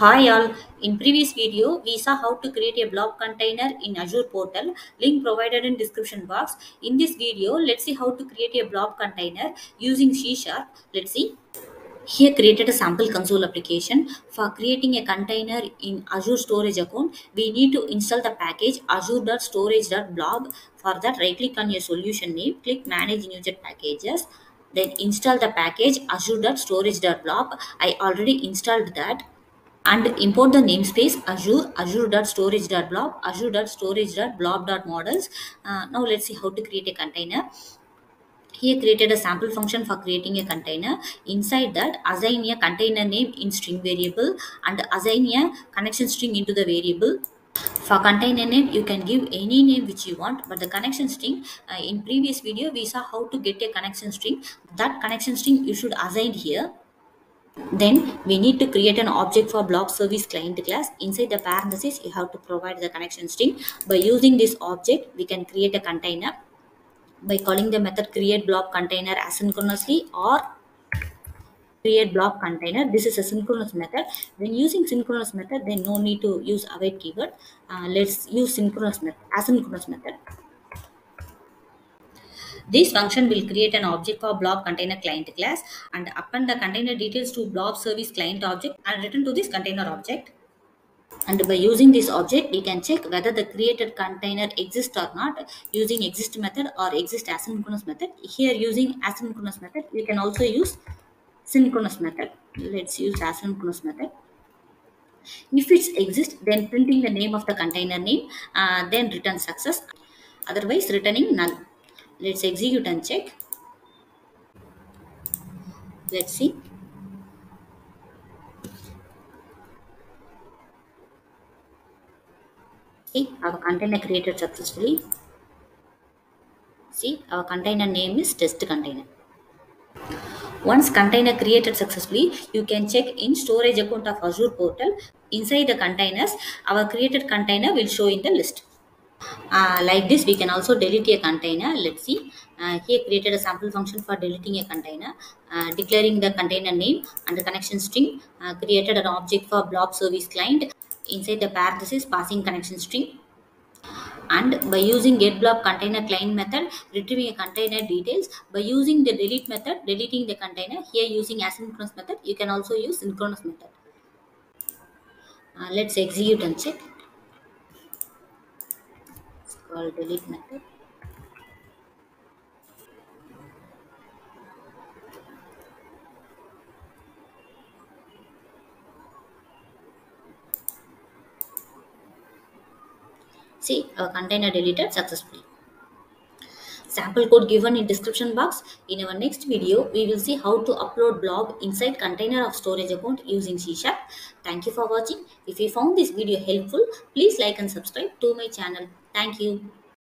Hi all, in previous video we saw how to create a blob container in Azure portal, link provided in description box. In this video, let's see how to create a blob container using C Sharp. Let's see. Here created a sample console application. For creating a container in Azure storage account, we need to install the package azure.storage.blob. For that, right click on your solution name, click manage NuGet packages. Then install the package azure.storage.blob. I already installed that and import the namespace azure azure.storage.blob azure.storage.blob.models uh, now let's see how to create a container. Here created a sample function for creating a container. Inside that assign a container name in string variable and assign a connection string into the variable. For container name you can give any name which you want but the connection string uh, in previous video we saw how to get a connection string. That connection string you should assign here then we need to create an object for blob service client class. Inside the parenthesis, you have to provide the connection string. By using this object, we can create a container by calling the method create blob container asynchronously or create blob container. This is a synchronous method. When using synchronous method, then no need to use await keyword. Uh, let's use synchronous method, asynchronous method. This function will create an object for blob container client class and append the container details to blob service client object and return to this container object. And by using this object, we can check whether the created container exists or not using exist method or exist asynchronous method. Here using asynchronous method, we can also use synchronous method. Let's use asynchronous method. If it exists, then printing the name of the container name, uh, then return success. Otherwise, returning null let's execute and check. Let's see. See our container created successfully. See our container name is test container. Once container created successfully you can check in storage account of azure portal. Inside the containers our created container will show in the list uh, like this we can also delete a container. Let's see. Uh, here created a sample function for deleting a container. Uh, declaring the container name and the connection string. Uh, created an object for blob service client. Inside the parenthesis passing connection string. And by using get blob container client method retrieving a container details. By using the delete method deleting the container. Here using asynchronous method you can also use synchronous method. Uh, let's execute and check called delete method. See, our container deleted successfully. Sample code given in description box. In our next video, we will see how to upload blob inside container of storage account using C Sharp. Thank you for watching. If you found this video helpful, please like and subscribe to my channel. Thank you.